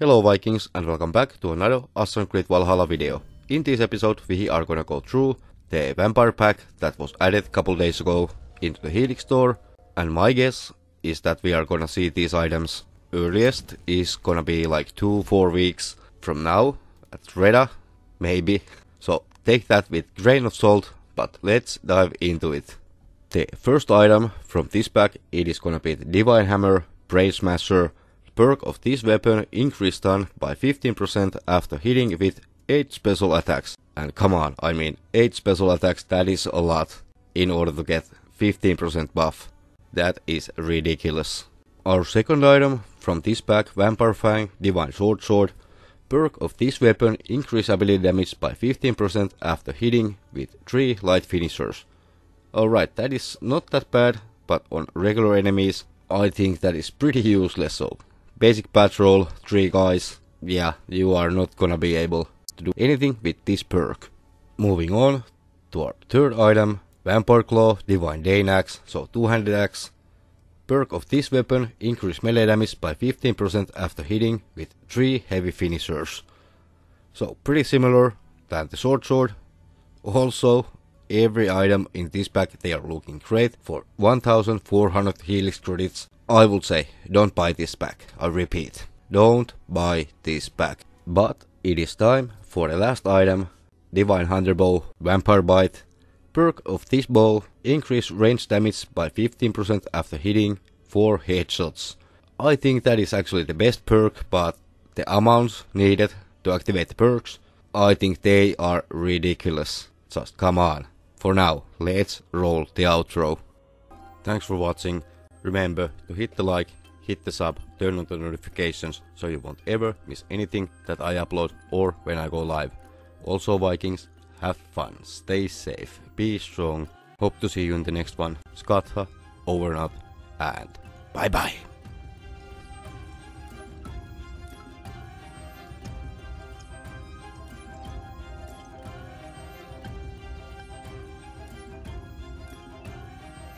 Hello Vikings and welcome back to another Assassin's Creed Valhalla video. In this episode we are gonna go through the vampire pack that was added a couple days ago into the Helix store and my guess is that we are gonna see these items earliest is gonna be like 2-4 weeks from now at Reda, maybe. So take that with grain of salt but let's dive into it. The first item from this pack it is gonna be the Divine Hammer Brain Smasher perk of this weapon increase stun by 15% after hitting with 8 special attacks. And come on, I mean 8 special attacks that is a lot in order to get 15% buff. That is ridiculous. Our second item from this pack Vampire Fang Divine Sword Sword perk of this weapon increase ability damage by 15% after hitting with 3 light finishers. Alright, that is not that bad, but on regular enemies I think that is pretty useless basic patrol, 3 guys, yeah, you are not gonna be able to do anything with this perk. Moving on to our third item, Vampire Claw Divine Dane Axe, so two-handed axe. Perk of this weapon increase melee damage by 15% after hitting with 3 heavy finishers. So pretty similar than the sword sword. Also, every item in this pack they are looking great for 1400 helix credits I would say don't buy this pack. I repeat, don't buy this pack. But it is time for the last item, Divine Hunter Bow Vampire Bite. Perk of this bow, increase range damage by 15% after hitting 4 headshots. I think that is actually the best perk, but the amounts needed to activate the perks, I think they are ridiculous. Just come on. For now, let's roll the outro. Thanks for watching. Remember to hit the like, hit the sub, turn on the notifications so you won't ever miss anything that I upload or when I go live. Also Vikings, have fun, stay safe, be strong. Hope to see you in the next one. Skatha, over and out, and bye bye.